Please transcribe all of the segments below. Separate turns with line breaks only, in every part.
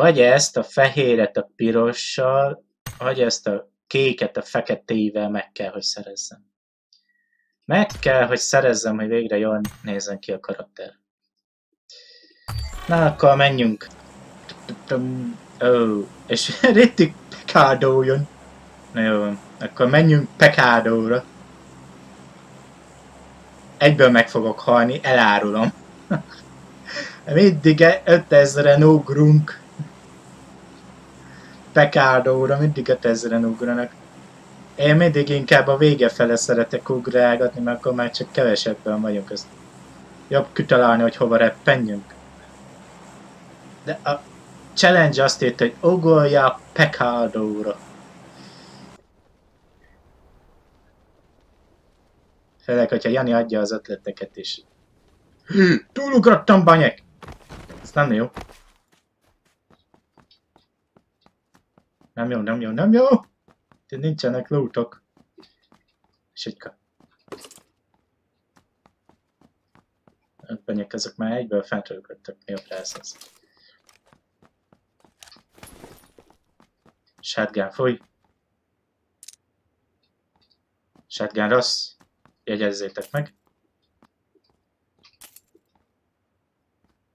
vagy ezt a fehéret a pirossal, vagy ezt a kéket a feketével meg kell, hogy szerezzem. Meg kell, hogy szerezzem, hogy végre jól nézzen ki a karakter. Na, akkor menjünk. Ó, és Rittik Pekádó jön. Na jó, akkor menjünk Pekádóra. Egyből meg fogok halni, elárulom. Mindig 5000-en ugrunk. Pekádóra mindig 5000-en ugranak. Én mindig inkább a vége fele szeretek ugrálgatni, mert akkor már csak kevesebben vagyok. Ez jobb kitalálni, hogy hova reppenjünk. De a challenge azt írta, hogy ugolja Pekádóra. Főleg, hogyha Jani adja az ötleteket is. Túlugrottam, banyek! Ez nem jó. Nem jó, nem jó, nem jó! De nincsenek lootok. Sitka. Banyek, ezek már egyből fentrőködtek, mi a prász ez? Shotgun, fúj! Shotgun rossz. Jegyezzétek meg.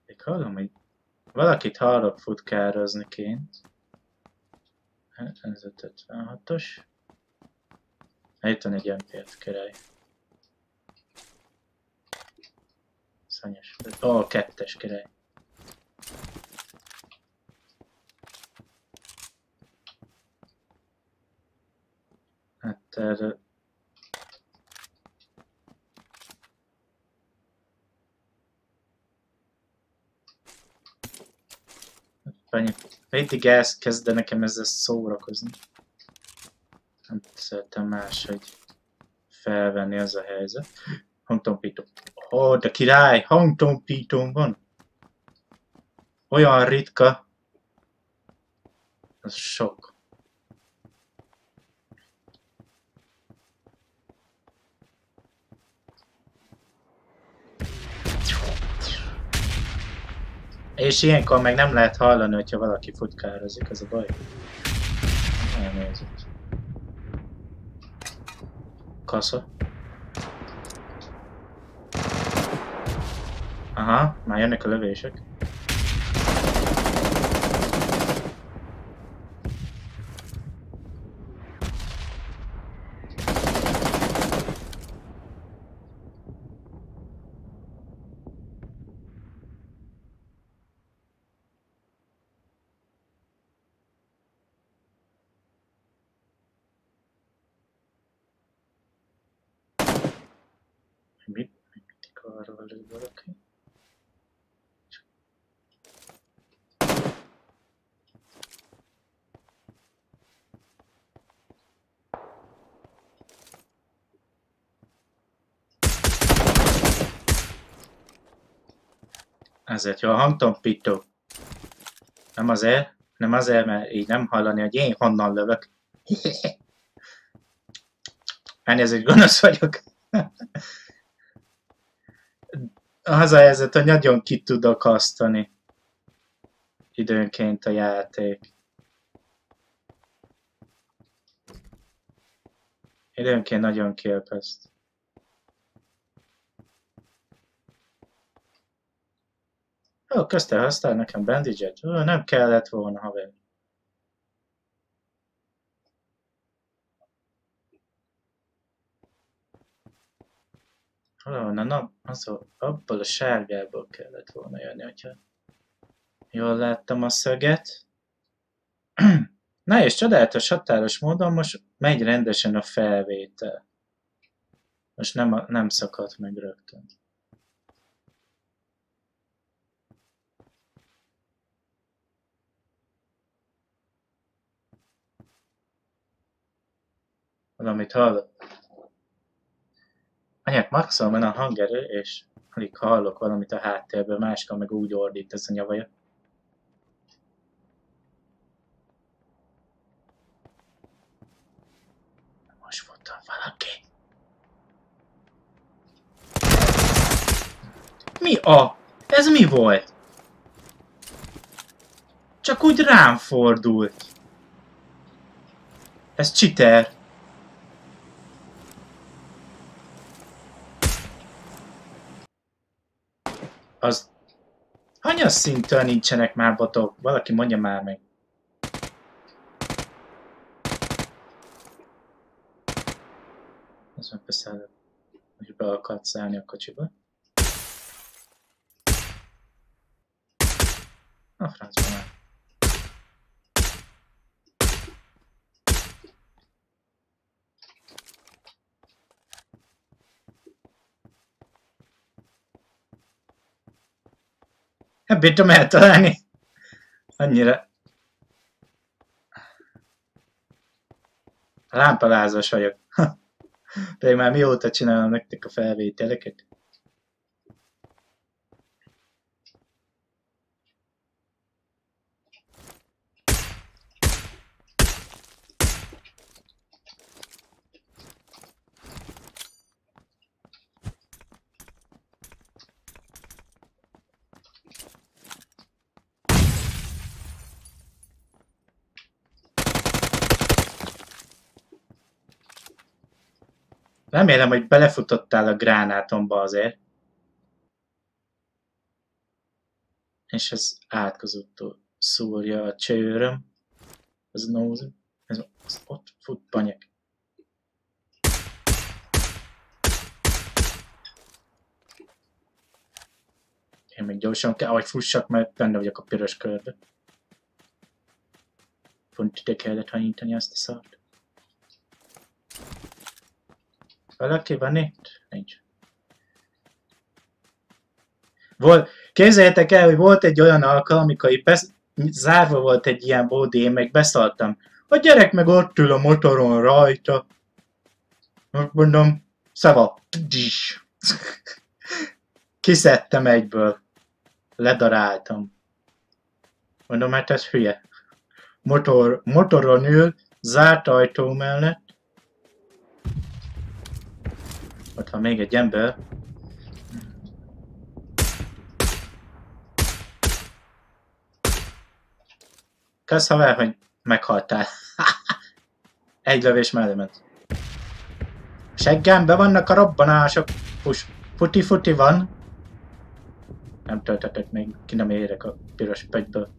Még hallom, hogy valakit hallok futkározni kint. Ez 56-os. Itt egy MP-t, király. Szanyos. Ó, oh, kettes király. Hát erre Mindig kezd nekem ezzel szórakozni. Nem szeretem máshogy felvenni az a helyzet. Hangtompító. Ó, oh, de király, hangtompítóm van. Olyan ritka. Az sok. És ilyenkor meg nem lehet hallani, hogyha valaki futkározik, ez a baj. Elnézést. Kasza. Aha, már jönnek a lövések. Mit? Mindig arra lő valaki. Ezért jó a hangtompító. Nem azért, nem azért, mert így nem hallani, hogy én honnan lövök. Elnézést, gonosz vagyok. az a helyzet, hogy nagyon ki tudok asztani időnként a játék. Időnként nagyon kielpeszt. Ó, közte használ nekem bandage-et? Nem kellett volna, haver. Valahonnan na, az, abból a sárgából kellett volna jönni, hogyha jól láttam a szöget. Na és csodálatos határos módon most megy rendesen a felvétel. Most nem, nem szakadt meg rögtön. Valamit hallott. Anyák, maximum van a hangerő, és alig hallok valamit a háttérből, máskor meg úgy ordít ez a nyavaja. Most voltam valaki. Mi a? Ez mi volt? Csak úgy rám fordult. Ez csiter. Az... Hanyas szintől nincsenek már botok? Valaki mondja már meg. Ez megbeszállok, hogy be akart szállni a kocsiba. A francban már. Ebbé tudom eltalálni. Annyira. Lámpalázas vagyok. Pedig már mióta csinálom nektek a felvételeket. Remélem, hogy belefutottál a gránátomba azért. És ez átkozottól szúrja a csőröm. Ez a nose. Ez az ott fut banyek. Én még gyorsan kell, hogy fussak, mert benne vagyok a piros körbe. Pont ide kellett hanyítani azt a szart. Valaki van itt? Nincs. Volt, képzeljétek el, hogy volt egy olyan alkalom, amikor itt besz, zárva volt egy ilyen bódi, én meg beszaltam. A gyerek meg ott ül a motoron rajta. Mondom, szava. Kiszedtem egyből. Ledaráltam. Mondom, hát ez hülye. Motor, motoron ül, zárt ajtó mellett, Ott van még egy ember. Kösz haver, hogy meghaltál. egy lövés mellé ment. Seggembe vannak a robbanások. Pus, futi-futi van. Nem töltetett még, ki nem érek a piros pegyből.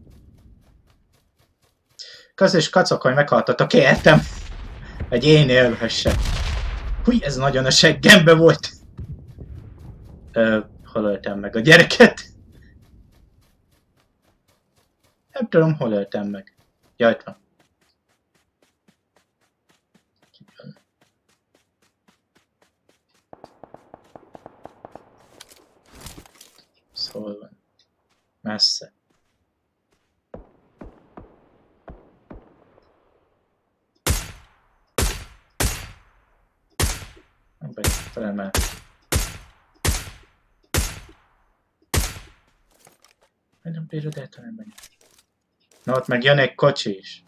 Kösz és kacok, hogy meghaltatok, értem. Egy én élhessek. Húj, ez nagyon a seggembe volt. Ö, hol öltem meg a gyereket? Nem tudom, hol öltem meg. Ja, itt van. Hol van? Messze. Bírod el talán meg. Na ott meg jön egy kocsi is.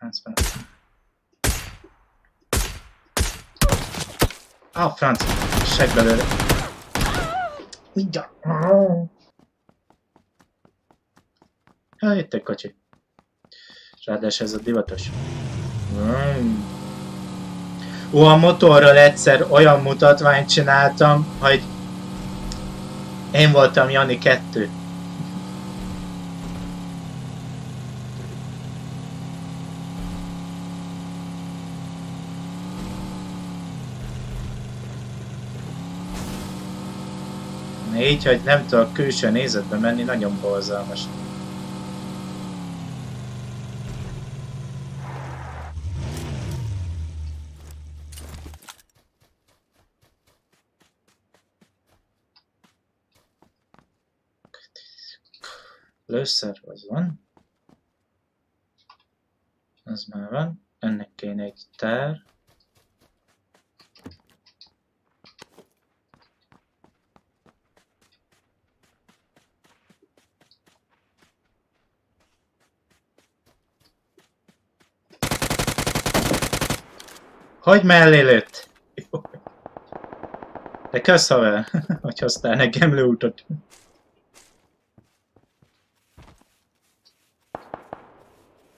Francban. Á, ah, franc, seg belőle. Mindjárt. Hát itt egy kocsi. Ráadásul ez a divatos. Ó, a motorral egyszer olyan mutatványt csináltam, hogy én voltam Jani 2. Így, hogy nem tudok külső nézetbe menni, nagyon borzalmas. Lőszer az van. Az már van. Ennek kéne egy tár. Hogy mellé lőtt? Jó. De kösz, haver, hogy hoztál nekem lootot.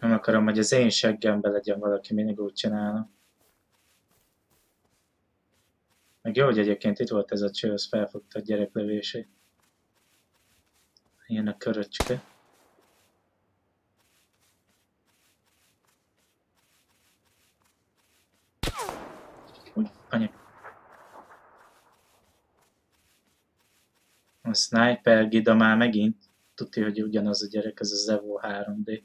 Nem akarom, hogy az én seggembe legyen valaki, mindig úgy csinálna. Meg jó, hogy egyébként itt volt ez a cső, az felfogta a gyereklövését. Ilyen a köröcske. Úgy, anya. A sniper gida már megint. Tudja, hogy ugyanaz a gyerek, ez az Evo 3D.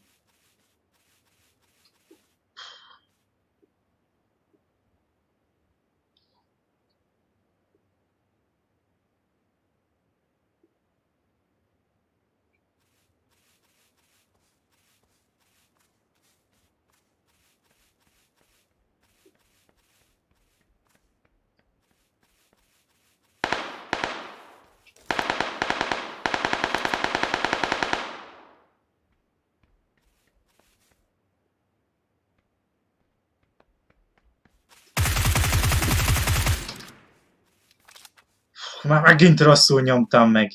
Már megint rosszul nyomtam meg.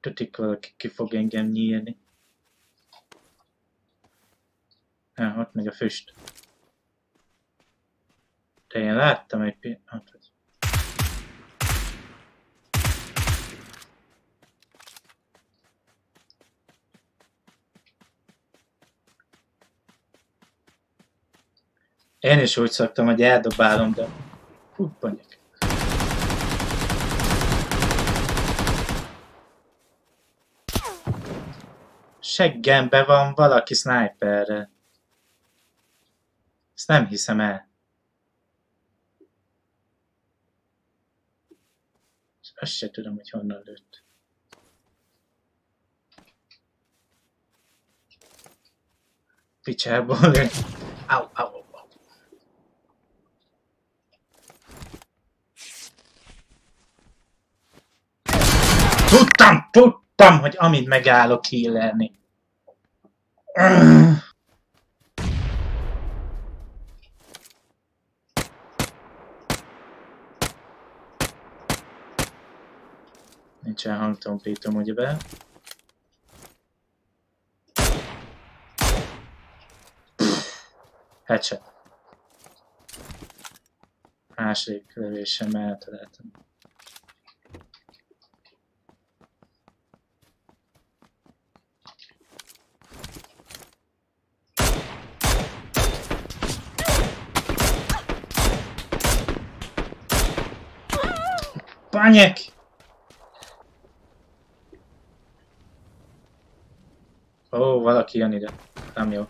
Tudik valaki ki fog engem nyírni. Ja, ott megy a füst. De én láttam egy pillanatot. Én is úgy szoktam, hogy eldobálom, de... Hú, banyag. Seggembe van valaki sniperre. Ezt nem hiszem el. Azt se tudom, hogy honnan lőtt. Picsából lőtt. Au, au. Tudtam, hogy amint megállok hílelni. Nincsen hangtompítom, ugye be? Headshot. Második lövésem eltaláltam. Paniek! Ó, valaki jön ide. Nem jó.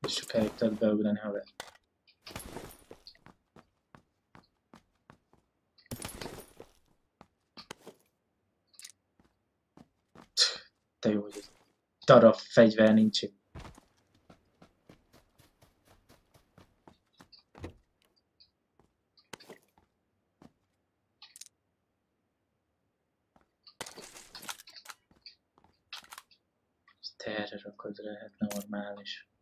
És sokáig tudod beugrani, haver. Te jó, hogy darab fegyver nincs itt. informações.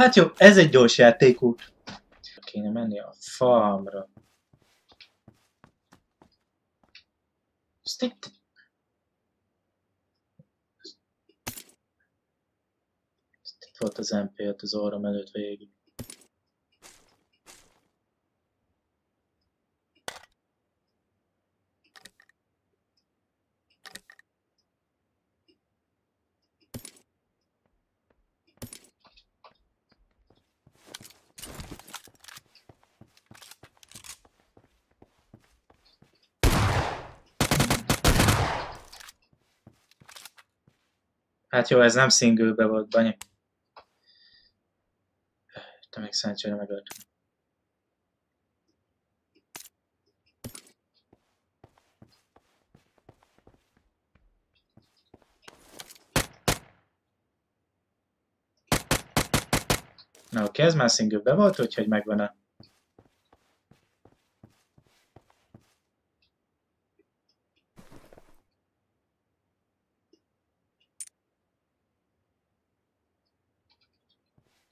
Hát jó, ez egy gyors játékút. Kéne menni a farmra. Ezt itt volt az MP5 az orrom előtt végig. Hát jó, ez nem single volt, Banyi. Te még szerencsére megöltem. Na oké, ez már single volt, úgyhogy megvan a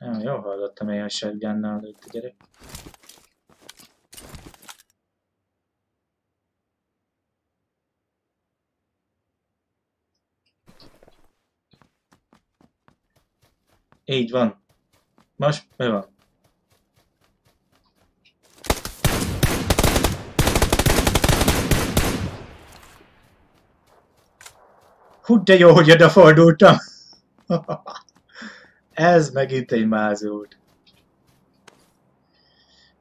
Ja, én, hogy shotgunnal lőtt a gyerek. Így van. Most mi van? Hú, de jó, hogy odafordultam! Ez megint egy mázult.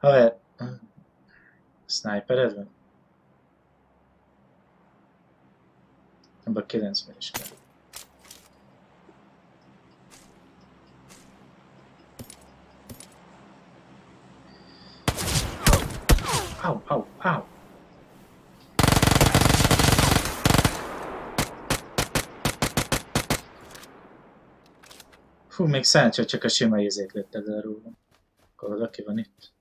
Haver, snipered van? Abba 90 is kell. Au, au, au! Fú, még szerencsé, csak a sima ízét lőtted el róla. Akkor valaki van itt.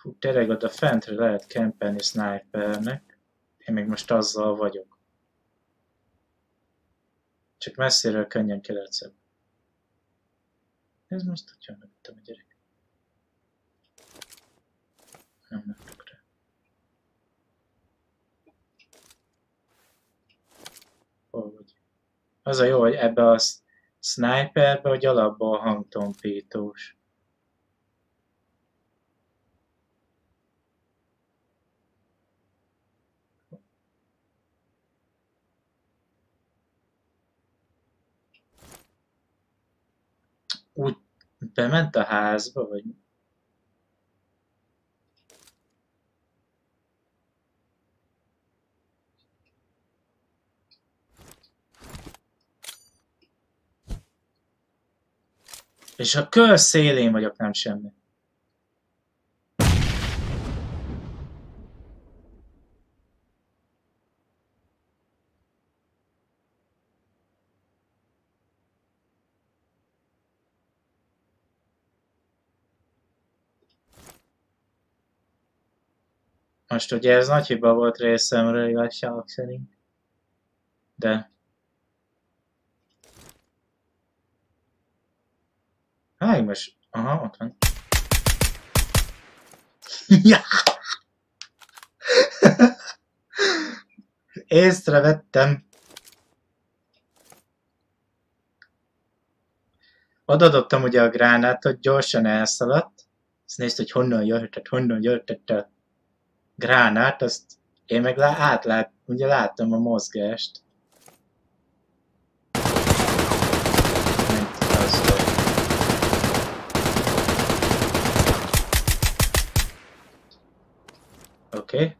Fú, tényleg oda fentre lehet kempelni snipernek. Én még most azzal vagyok. Csak messziről könnyen kiletszebb. Ez most hogy megöttem a gyerek. Nem, nem. hol vagy. Az a jó, hogy ebbe a sniperbe, hogy alapból hangtompítós. Úgy bement a házba, vagy És a kör szélén vagyok, nem semmi. Most ugye ez nagy hiba volt részemről igazságok szerint. De Háj, most... Aha, ott van. ja! Észrevettem. Odadobtam ugye a gránátot, gyorsan elszaladt. Azt nézd, hogy honnan jöhetett, honnan a gránát, azt én meg lá, átlát, ugye láttam a mozgást. Okay.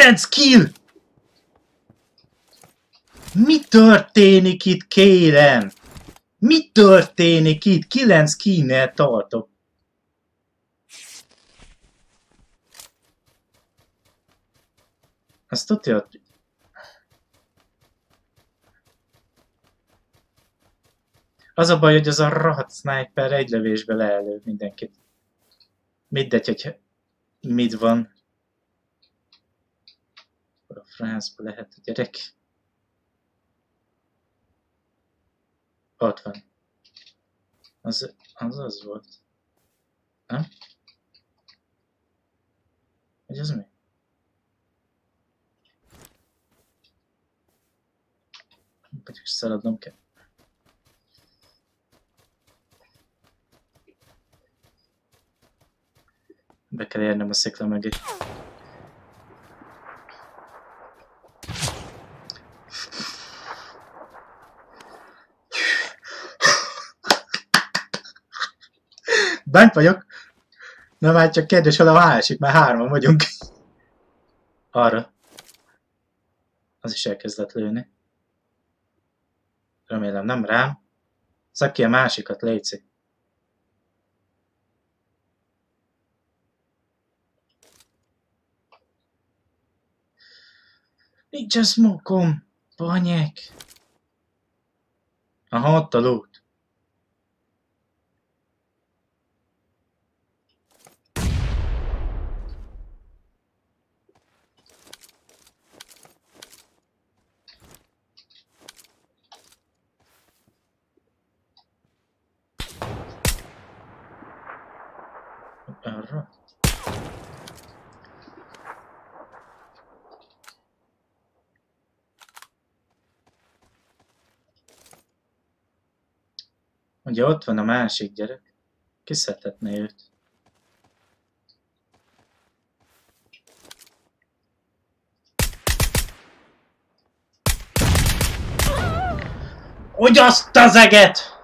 Kilenc kill! Mi történik itt, kérem? Mi történik itt? Kilenc kínnel tartok. Azt tudja, hogy... Az a baj, hogy az a rohadt sniper egy lövésbe leelő mindenkit. Mindegy, hogy mit van. A francba lehet a gyerek. Ott van. Az az, az volt. Nem? Hogy az mi? Pedig szaladnom kell. Be kell érnem a szikla mögé. Bent vagyok. Na már csak kérdés, hol a másik, már hárman vagyunk. Arra. Az is elkezdett lőni. Remélem nem rám. Szak ki a másikat, létszik. Nincs a smokom, banyek. Aha, ott a loot. Arra. Ugye ott van a másik gyerek. Kiszedhetné őt. Hogy azt az eget!